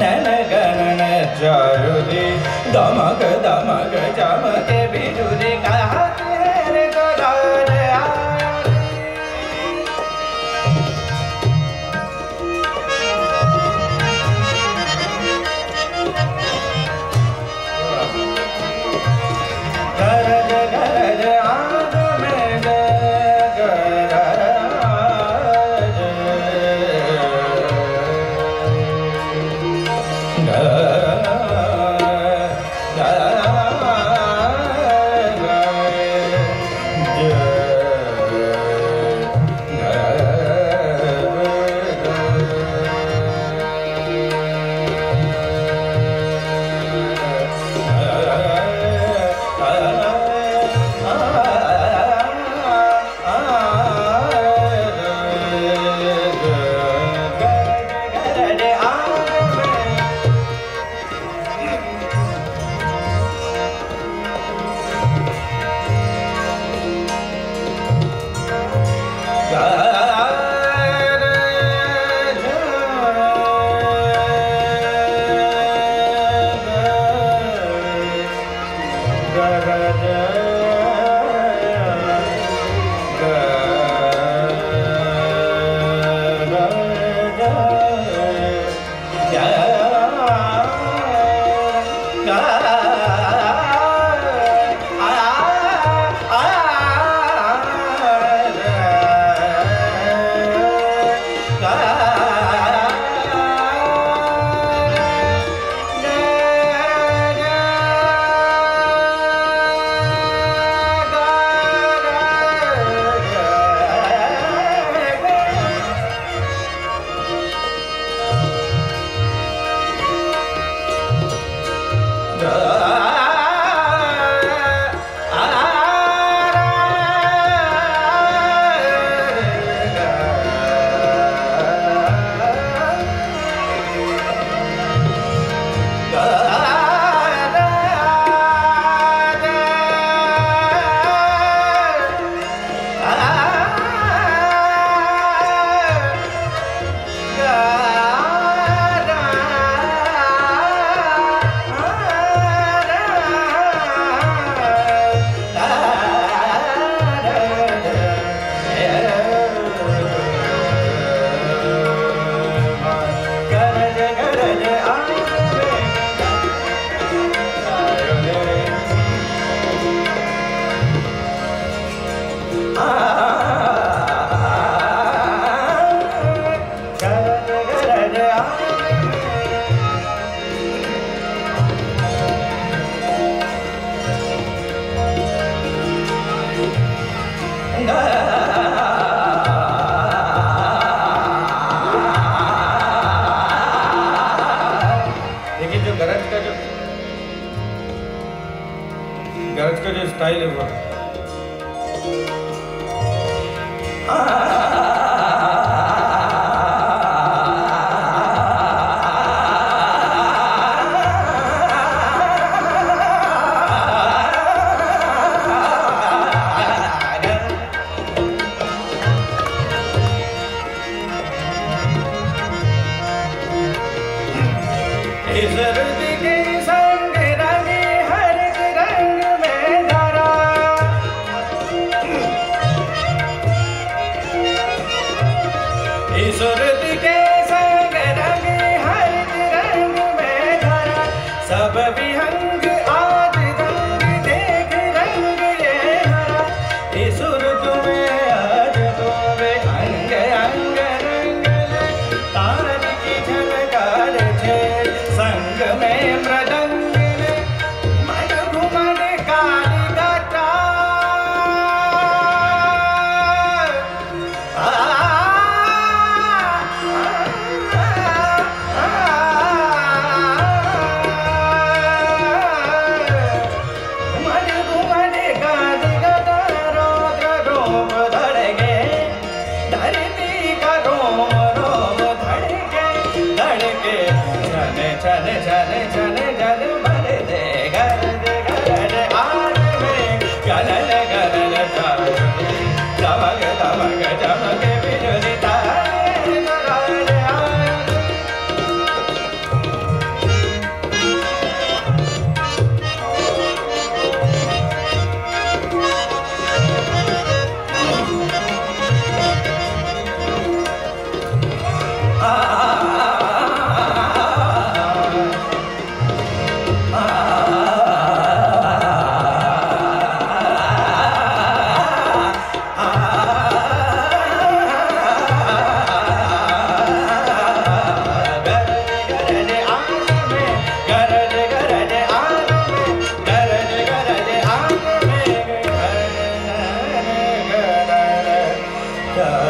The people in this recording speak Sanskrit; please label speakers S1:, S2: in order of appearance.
S1: नन गणन चरु दमक दमक चमके। ये स्टाइल है हमारा sore 다